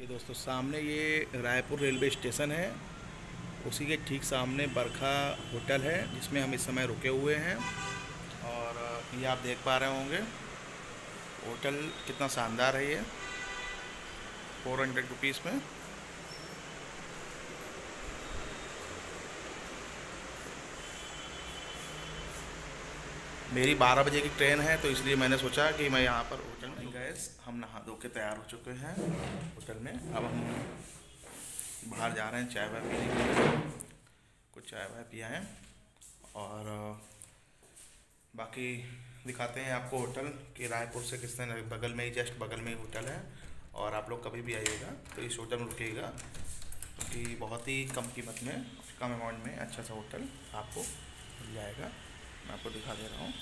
ये दोस्तों, सामने ये रायपुर रेलवे स्टेशन है। उसी के ठीक सामने बरखा होटल है, जिसमें हम इस समय रुके हुए हैं। और ये आप देख पा रहे होंगे, होटल कितना शानदार है ये, फोर हंड्रेड रुपीज़ में। मेरी बारह बजे की ट्रेन है तो इसलिए मैंने सोचा कि मैं यहाँ पर होटल में गए हम नहा धो के तैयार हो चुके हैं होटल में। अब हम बाहर जा रहे हैं, चाय वाय पीने के लिए। कुछ चाय वाय पिया है। और बाकी दिखाते हैं आपको होटल कि रायपुर से किस तरह बगल में ही, जस्ट बगल में ही होटल है। और आप लोग कभी भी आइएगा तो इस होटल में रुकिएगा, क्योंकि बहुत ही कम कीमत में, कम अमाउंट में अच्छा सा होटल आपको मिल जाएगा। मैं आपको दिखा दे रहा हूँ।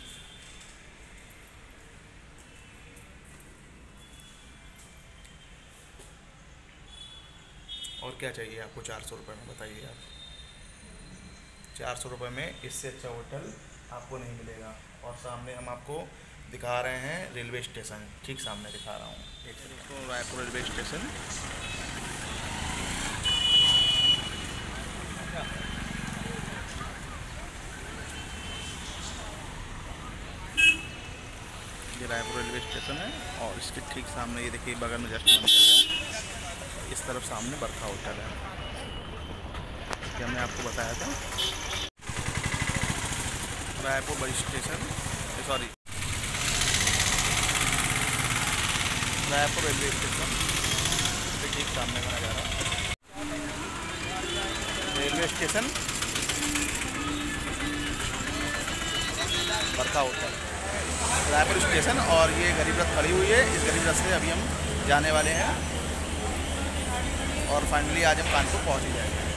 और क्या चाहिए आपको चार सौ रुपये में, बताइए आप। चार सौ रुपये में इससे अच्छा होटल आपको नहीं मिलेगा। और सामने हम आपको दिखा रहे हैं रेलवे स्टेशन। ठीक सामने दिखा रहा हूँ। Raipur railway station. ये रायपुर रेलवे स्टेशन है और इसके ठीक सामने ये देखिए बगल में जस्ट मंदिर है। इस तरफ़ सामने बरखा होटल है। क्या मैं आपको बताया था। Raipur bus station sorry. Raipur railway station इसके ठीक सामने का नज़ारा railway station, Barkha hotel Raipur station और ये गरीब रथ खड़ी हुई है। इस गरीब रथ से अभी हम जाने वाले हैं और फाइनली आज हम कानपुर पहुँच ही जाएँगे।